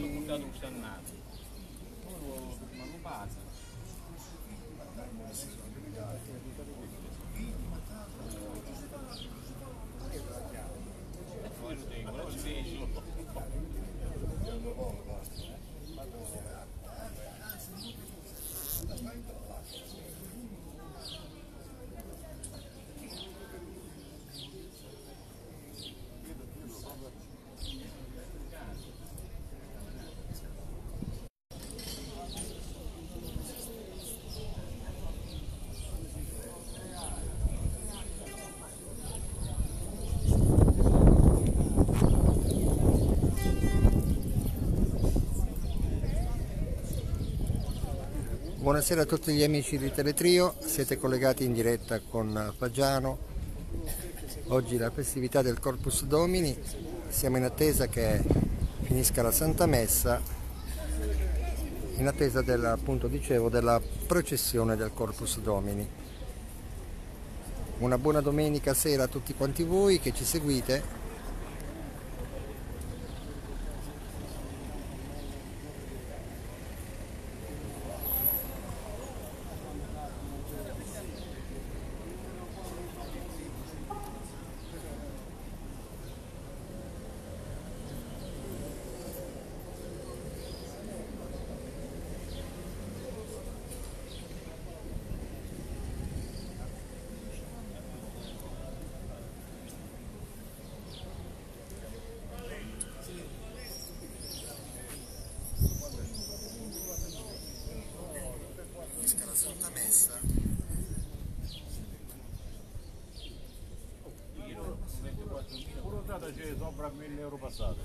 não gostando, gostando nada. Buonasera a tutti gli amici di Teletrio, siete collegati in diretta con Fagiano. Oggi la festività del Corpus Domini, siamo in attesa che finisca la Santa Messa, in attesa della, appunto dicevo, della processione del Corpus Domini. Una buona domenica sera a tutti quanti voi che ci seguite Brigada G2 para euro na Europassada.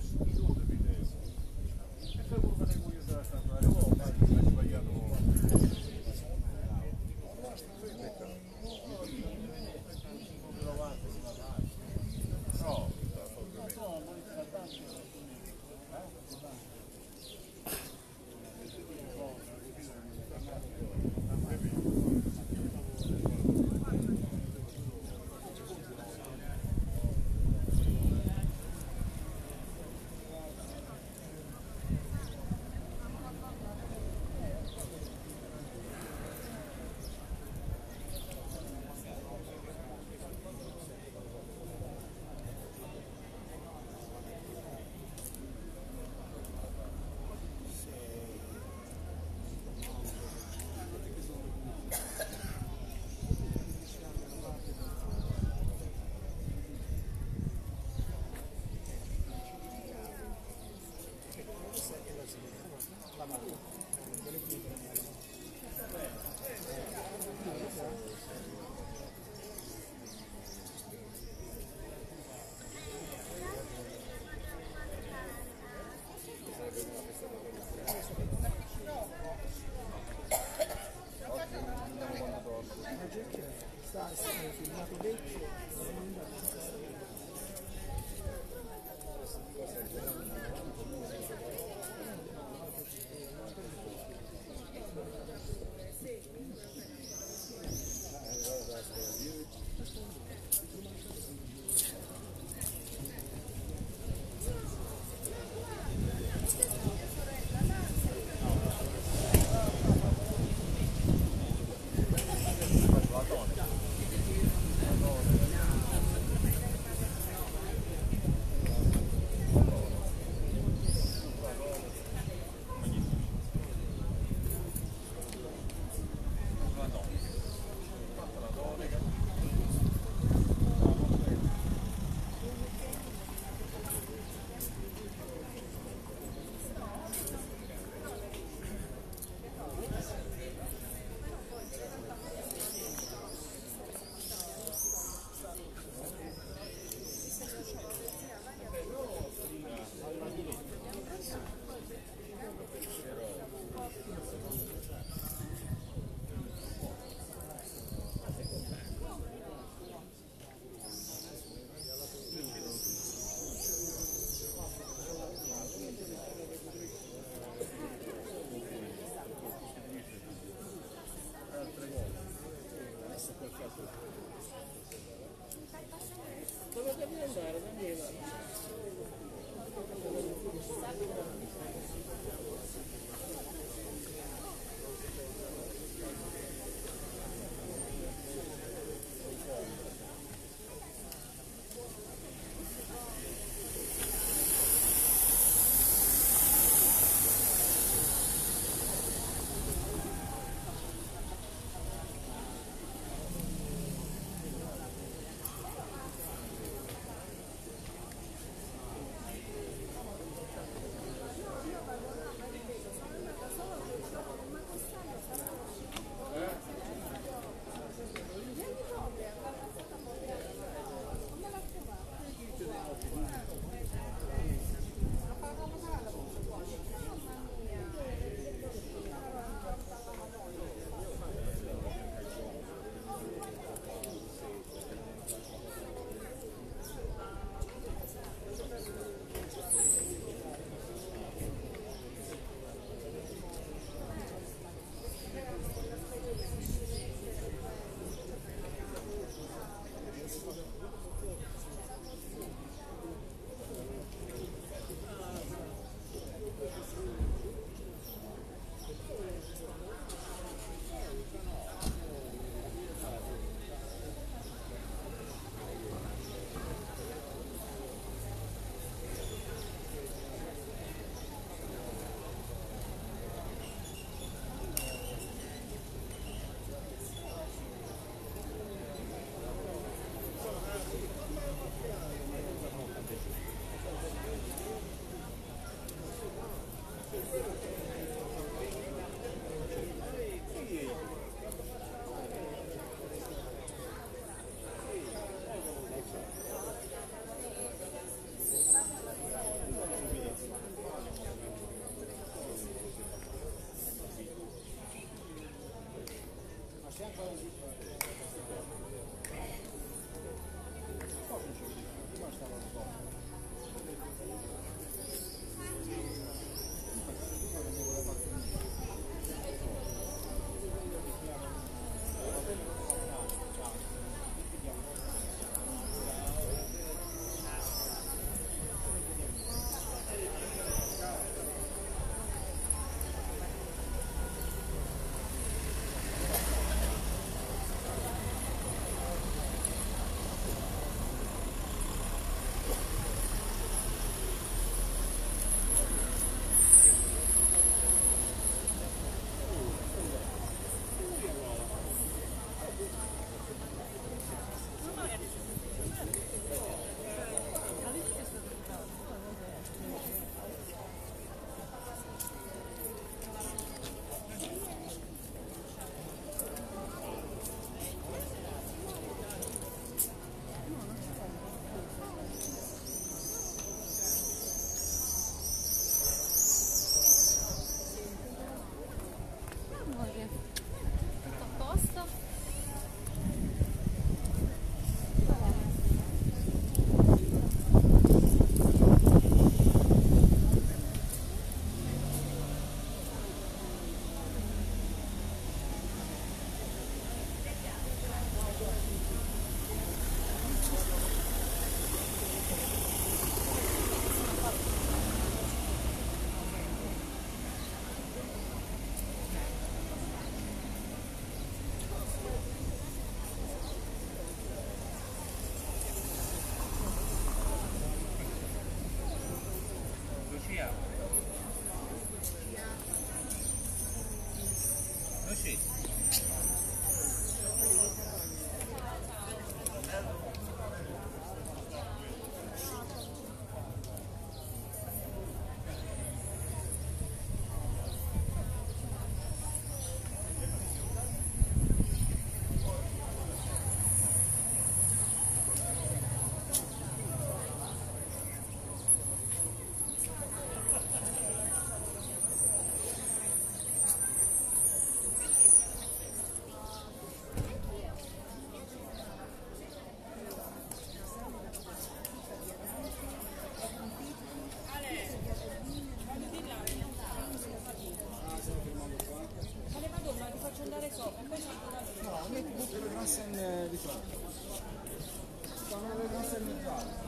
us in the drive.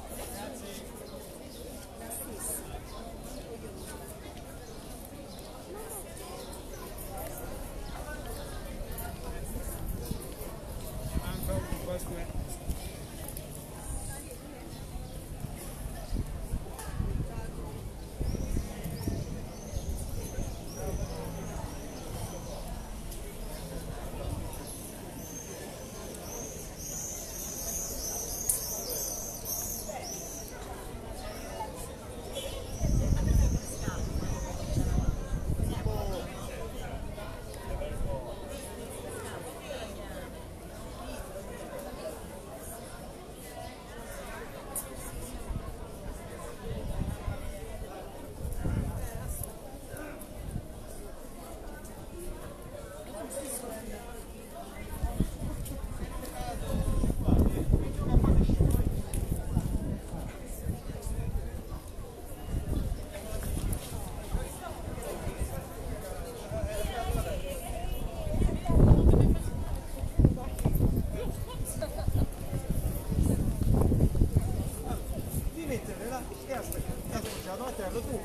out that. Look at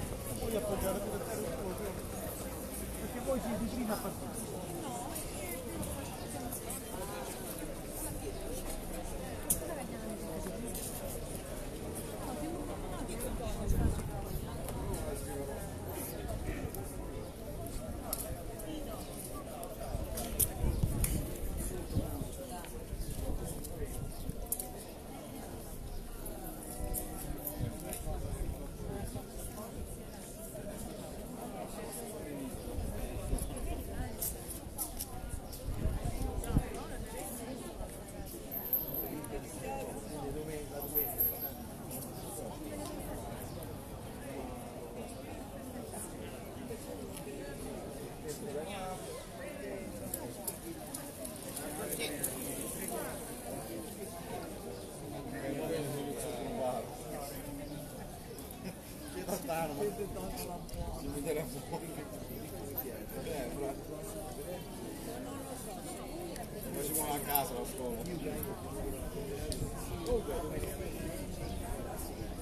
Facciamo a casa la scuola.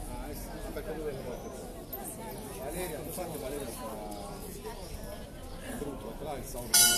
Ah, perché dove porte? Valeria, sai che Valeria sta brutto, però il sabato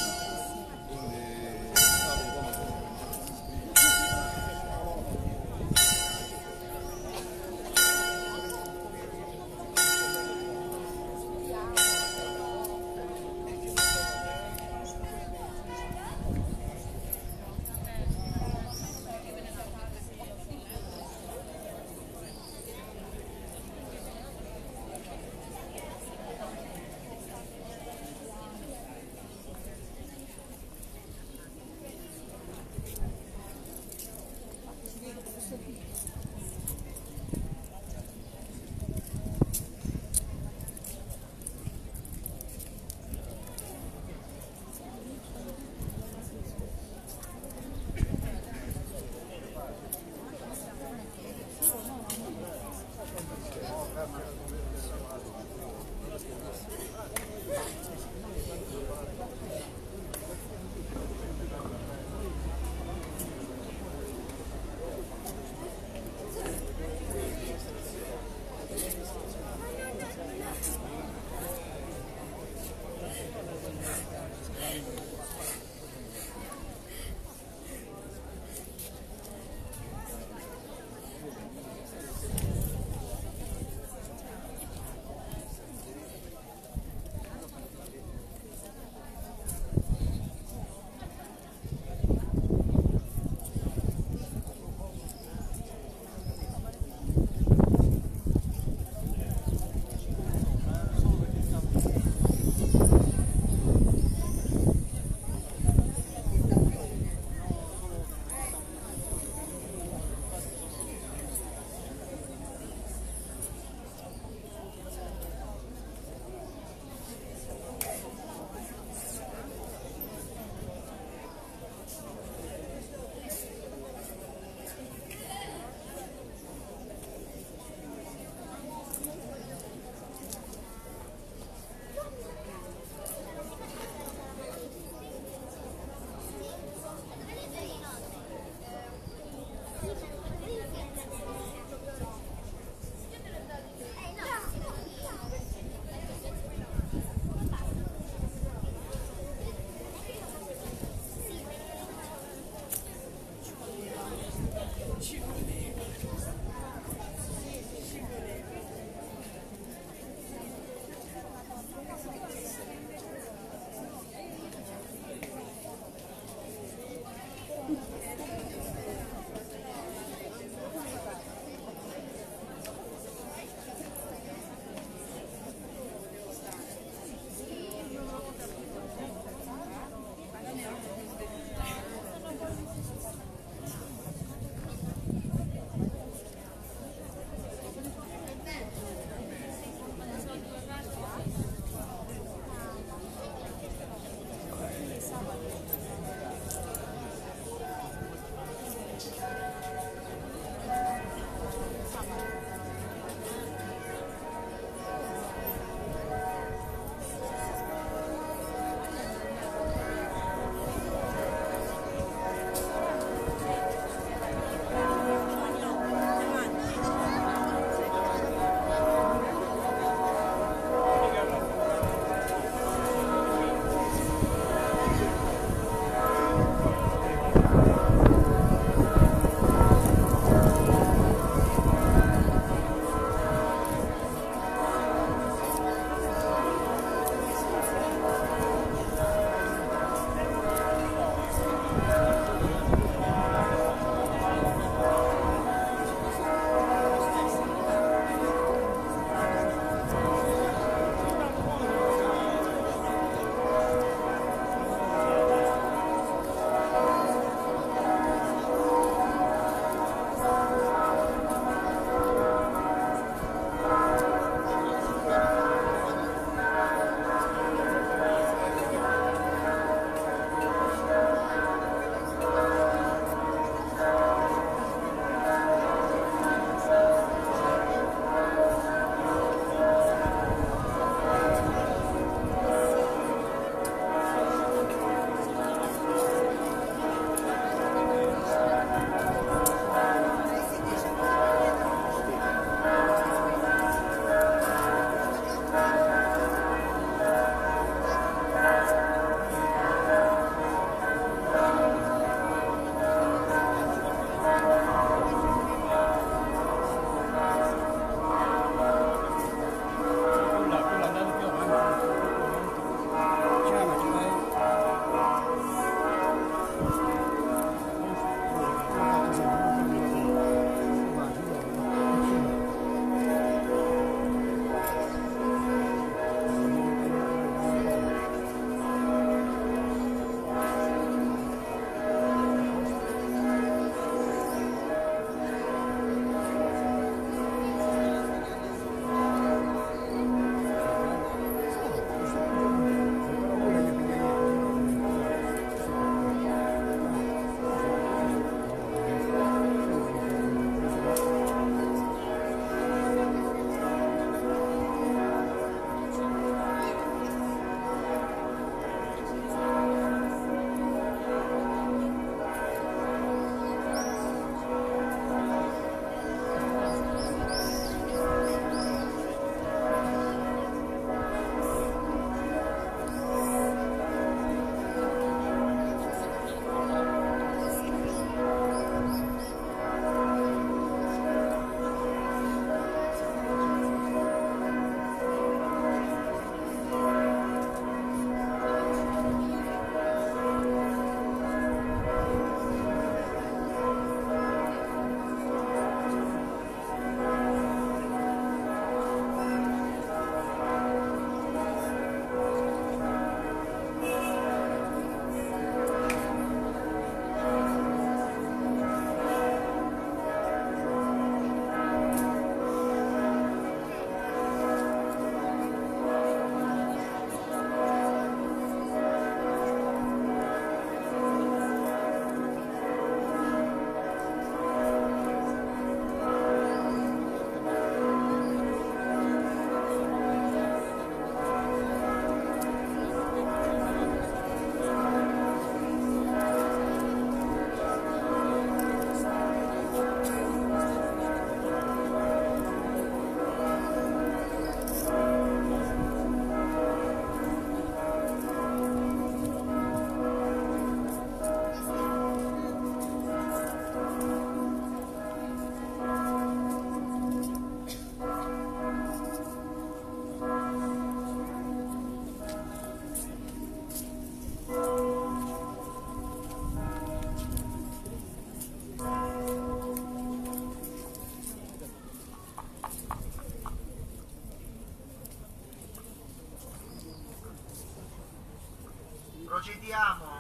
Procediamo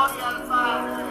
gloria al